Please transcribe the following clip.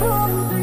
我们。